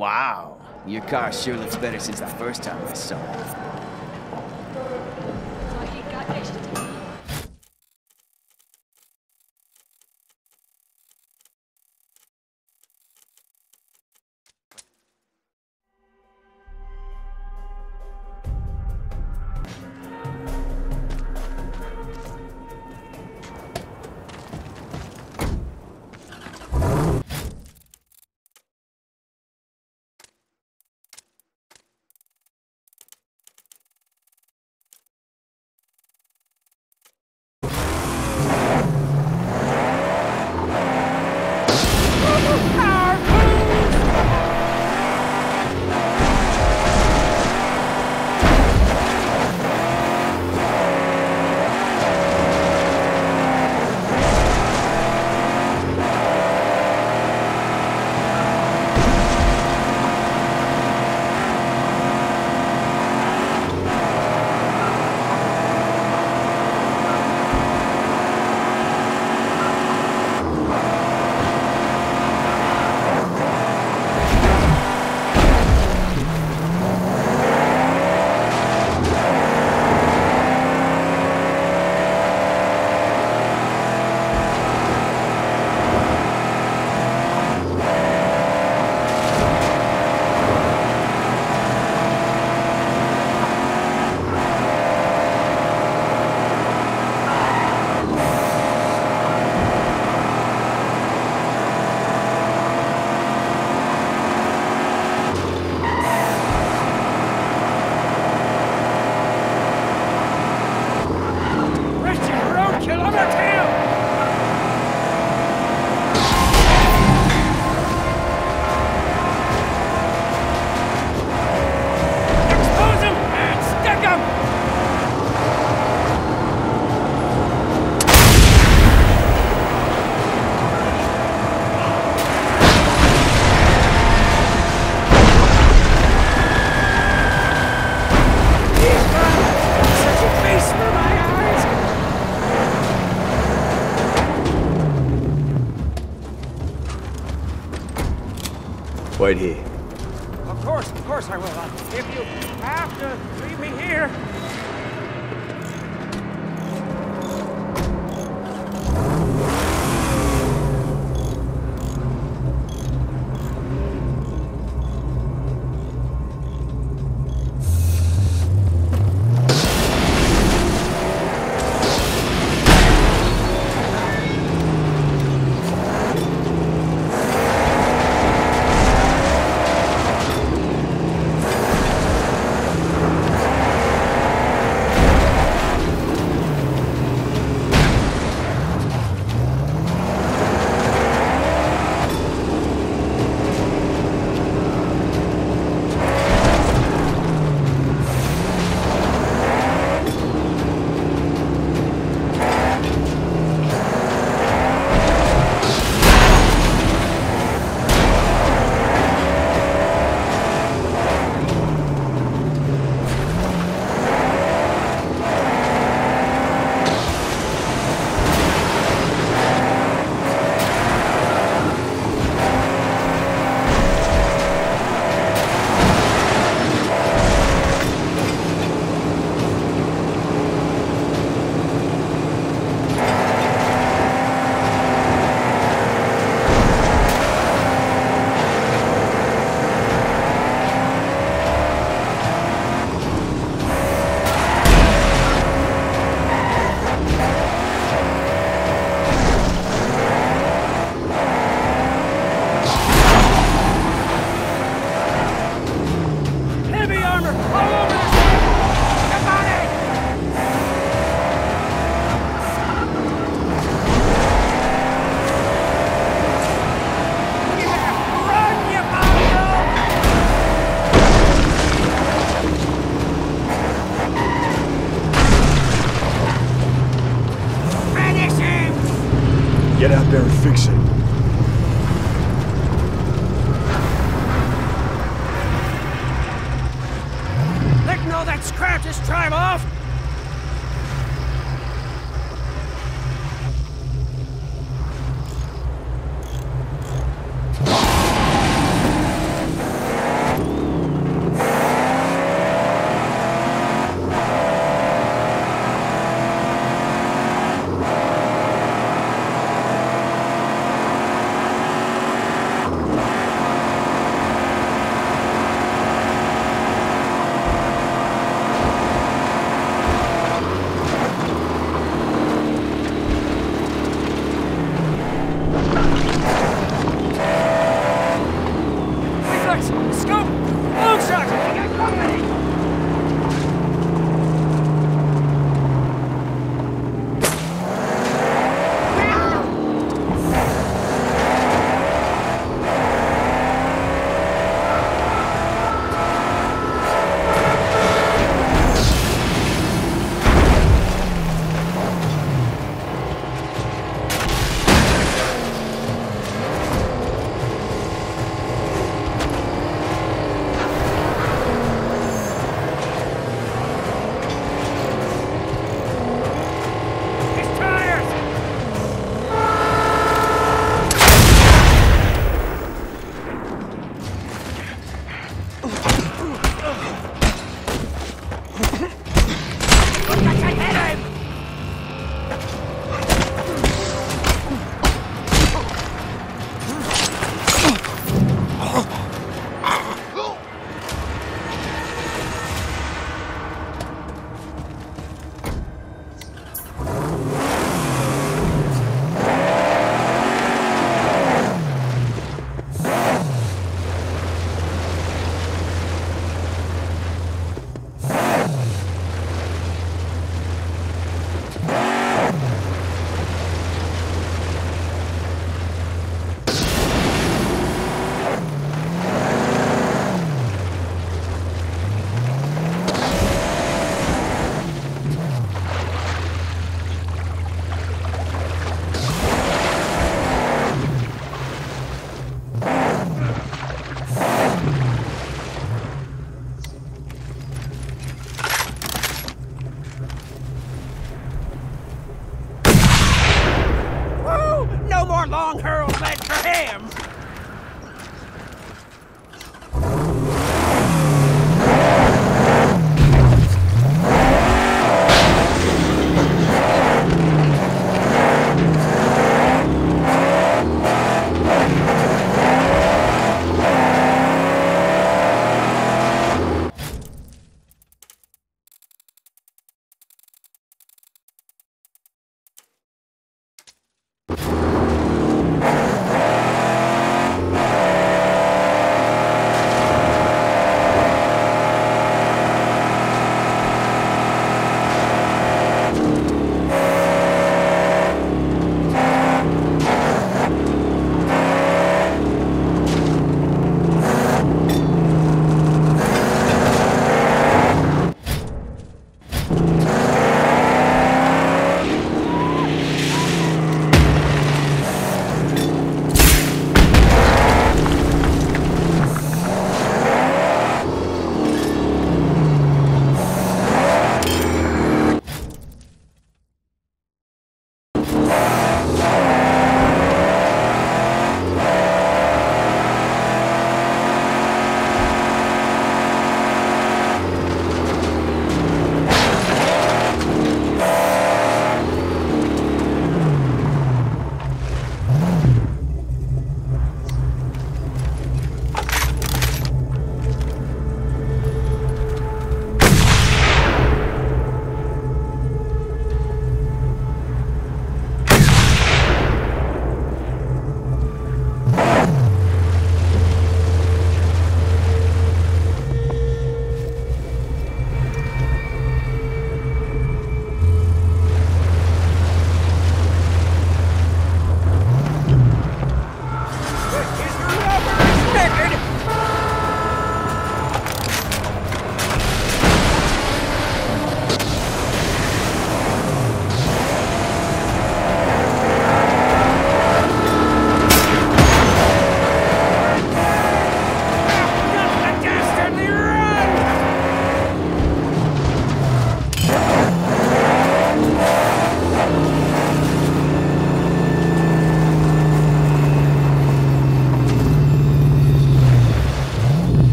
Wow. Your car sure looks better since the first time I saw it. Right here.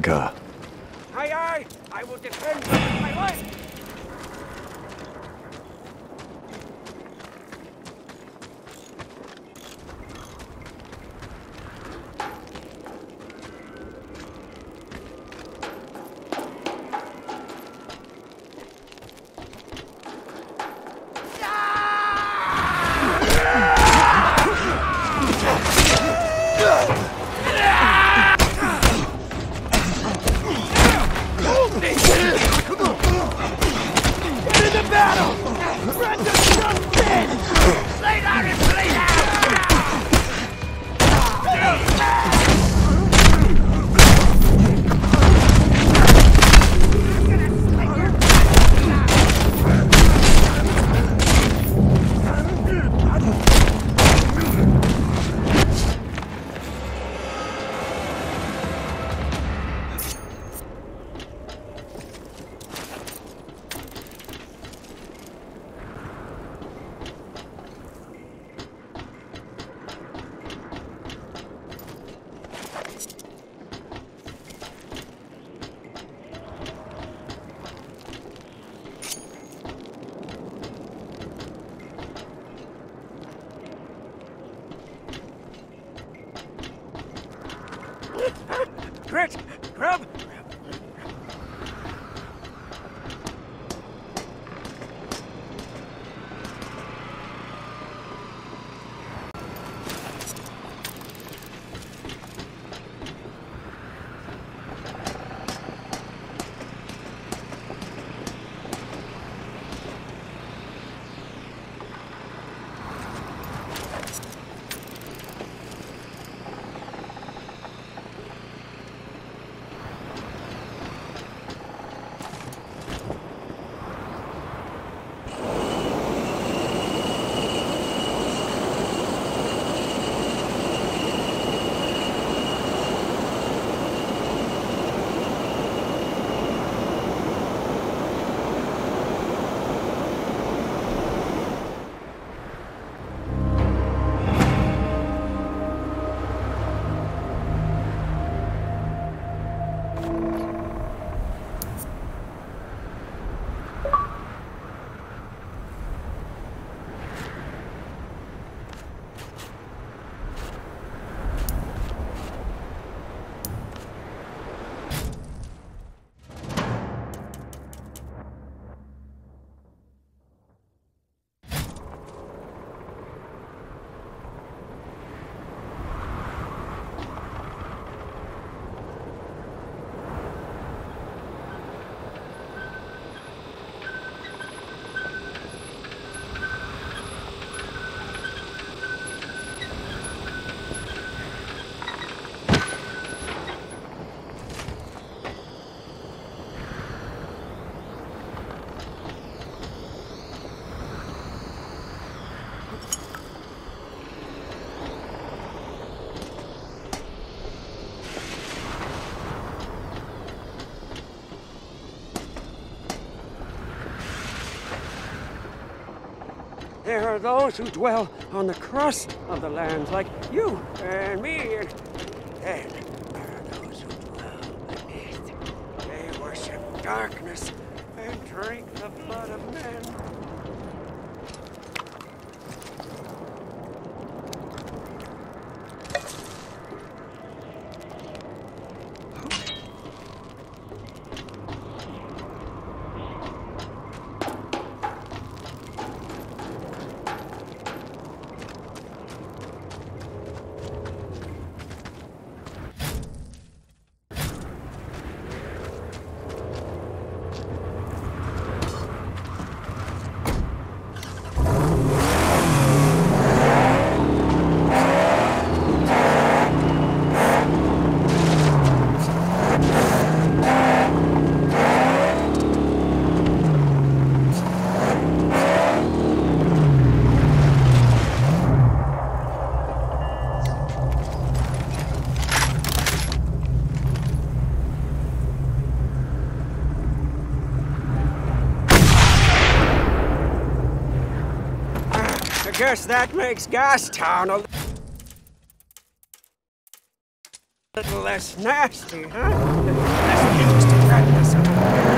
Car. There are those who dwell on the crust of the lands, like you and me, and there are those who dwell beneath. They worship darkness and drink the blood of men. I guess that makes Gastown a little less nasty, huh? Less used to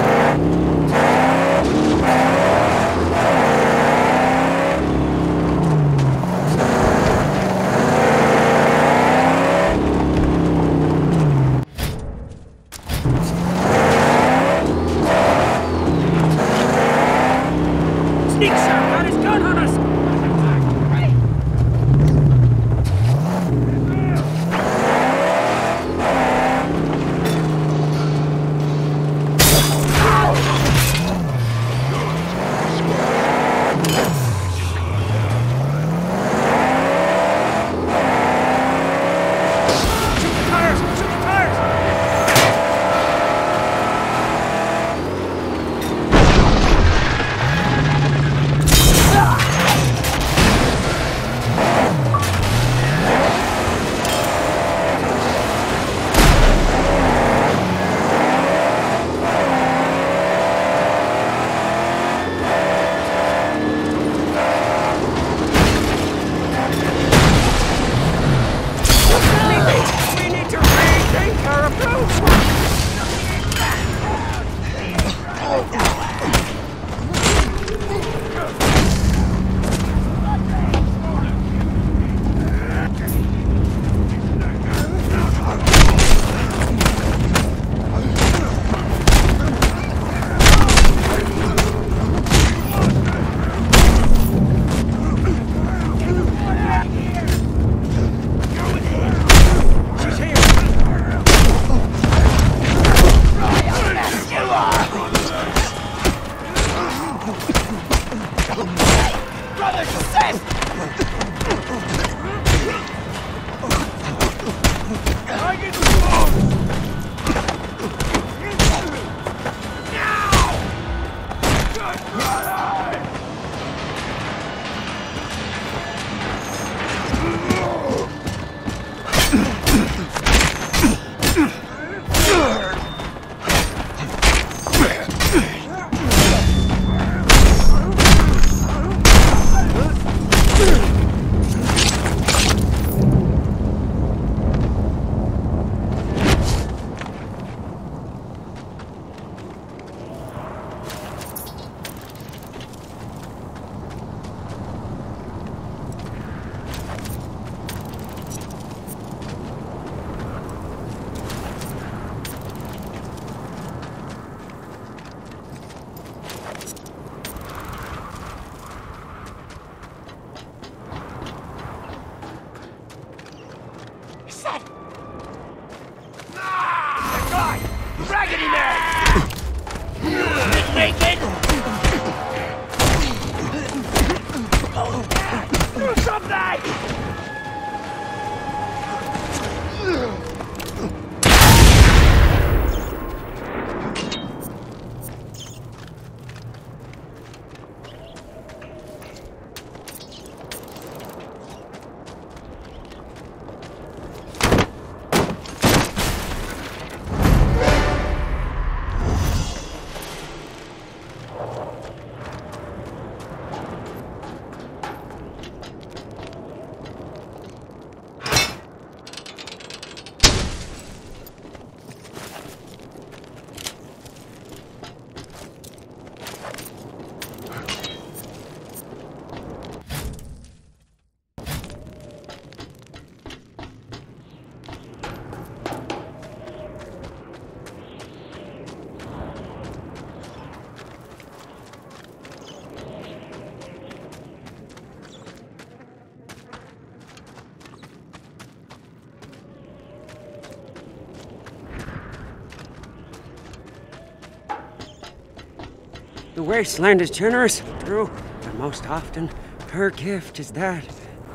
the wasteland is generous, true, but most often her gift is that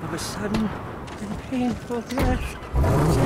of a sudden and painful death.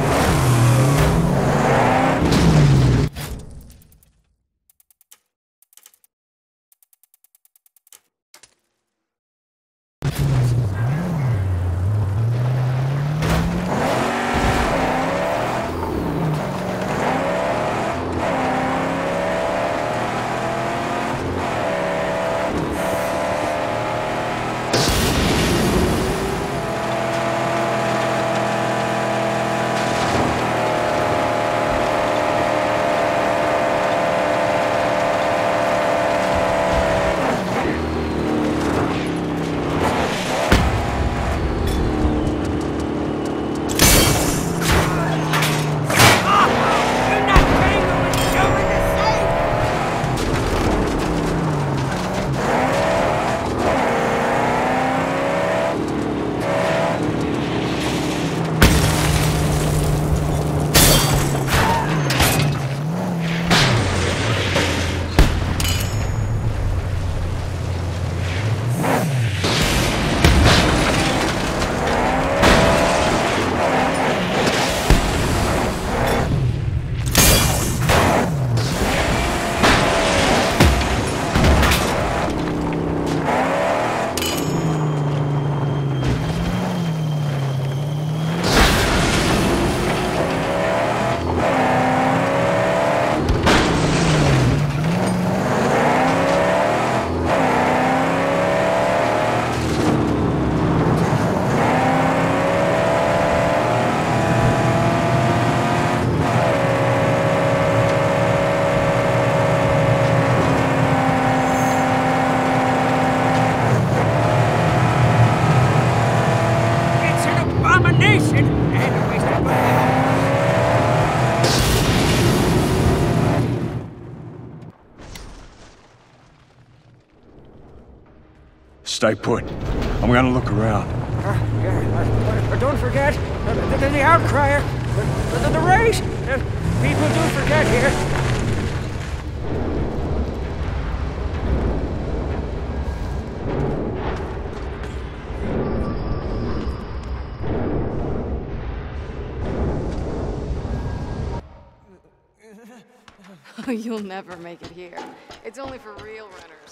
Stay put. I'm gonna look around. Uh, yeah, uh, uh, don't forget uh, the, the, the outcrier, the, the, the race. Uh, people do forget here. You'll never make it here. It's only for real runners.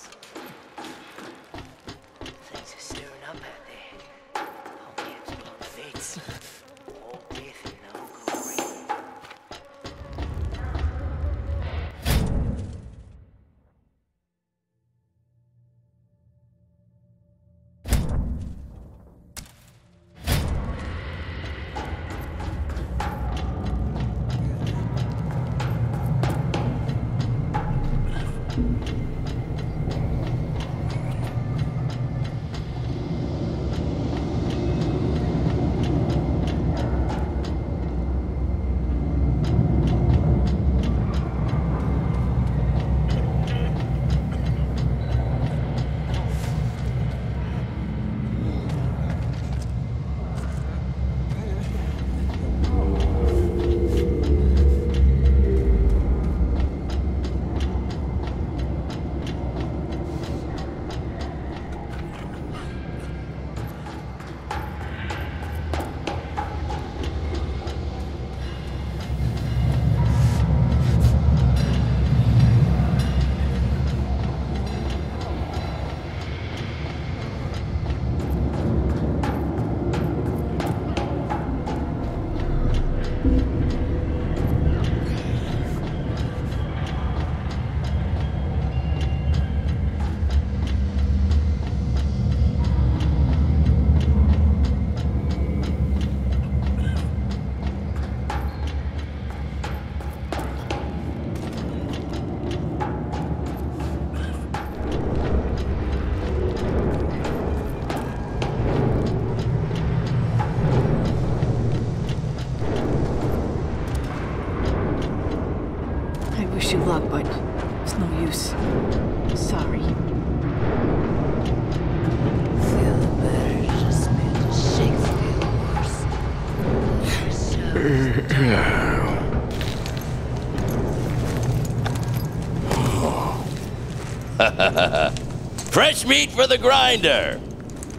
Fresh meat for the grinder.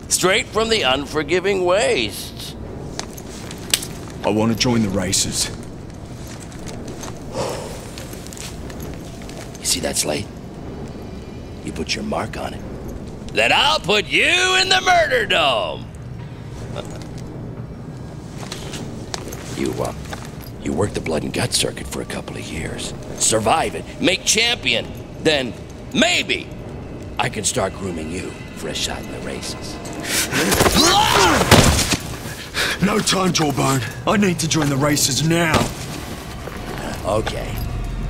Straight from the unforgiving wastes. I want to join the races. You see that slate? You put your mark on it. Then I'll put you in the murder dome. you, uh, you work the blood and gut circuit for a couple of years. Survive it, make champion. Then, maybe, I can start grooming you for a shot in the races. No time, Jawbone. I need to join the races now. Okay.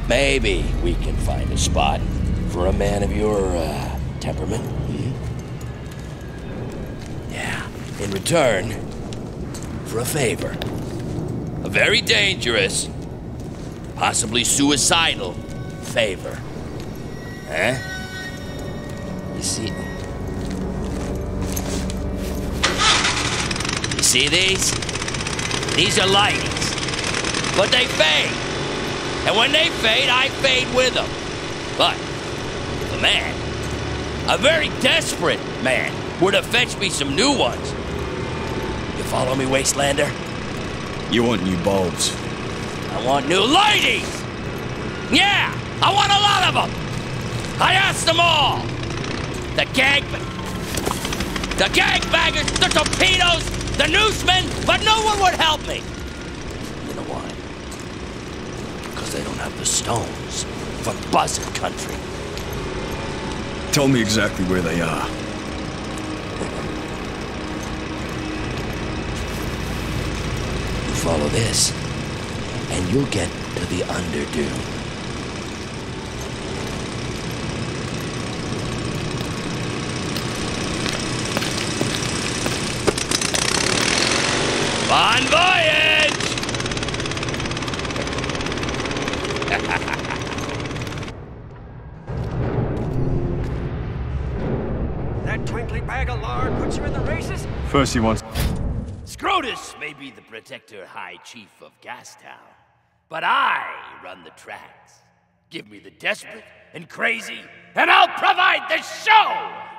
Maybe we can find a spot for a man of your uh, temperament. hmm? Yeah. In return, for a favor. A very dangerous, possibly suicidal favor. Huh? You see. You see these? These are lighties. But they fade. And when they fade, I fade with them. But if a man, a very desperate man, were to fetch me some new ones, you follow me, Wastelander? You want new bulbs? I want new ladies! Yeah! I want a lot of them! I asked them all! The gang... The gangbangers, the torpedoes, the newsmen, but no one would help me! You know why? Because they don't have the stones from Buzzard Country. Tell me exactly where they are. You follow this, and you'll get to the Underdune. Bon voyage! That twinkly bag of lard puts you in the races? First he wants... Scrotus may be the protector high chief of Gastown, but I run the tracks. Give me the desperate and crazy, and I'll provide the show!